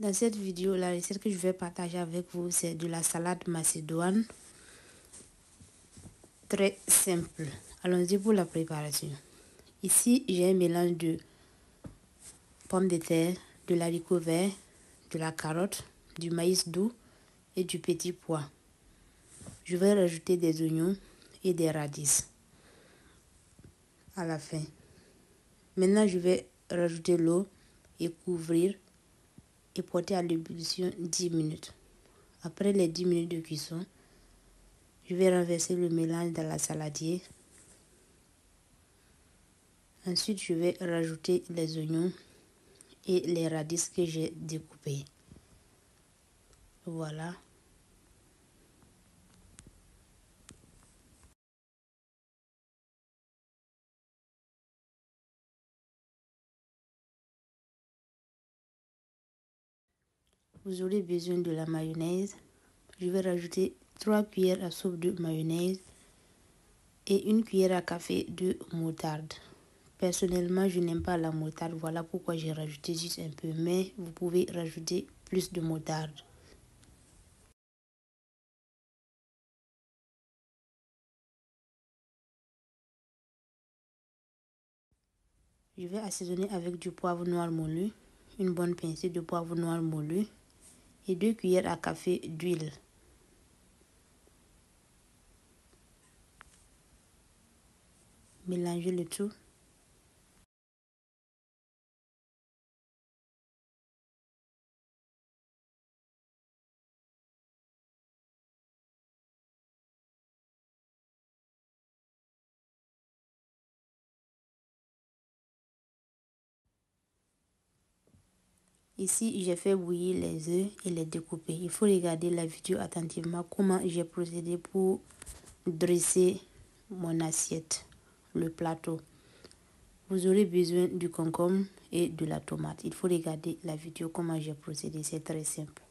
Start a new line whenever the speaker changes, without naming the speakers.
Dans cette vidéo, la recette que je vais partager avec vous, c'est de la salade macédoine. Très simple. Allons-y pour la préparation. Ici, j'ai un mélange de pommes de terre, de l'haricot vert, de la carotte, du maïs doux et du petit pois. Je vais rajouter des oignons et des radis à la fin. Maintenant, je vais rajouter l'eau et couvrir et porter à l'ébullition 10 minutes. Après les 10 minutes de cuisson, je vais renverser le mélange dans la saladier. Ensuite, je vais rajouter les oignons et les radis que j'ai découpés. Voilà. Vous aurez besoin de la mayonnaise. Je vais rajouter 3 cuillères à soupe de mayonnaise et une cuillère à café de moutarde. Personnellement, je n'aime pas la moutarde. Voilà pourquoi j'ai rajouté juste un peu. Mais vous pouvez rajouter plus de moutarde. Je vais assaisonner avec du poivre noir moulu, une bonne pincée de poivre noir moulu et 2 cuillères à café d'huile. Mélangez le tout. Ici, j'ai fait bouillir les œufs et les découper. Il faut regarder la vidéo attentivement comment j'ai procédé pour dresser mon assiette, le plateau. Vous aurez besoin du concombre et de la tomate. Il faut regarder la vidéo comment j'ai procédé. C'est très simple.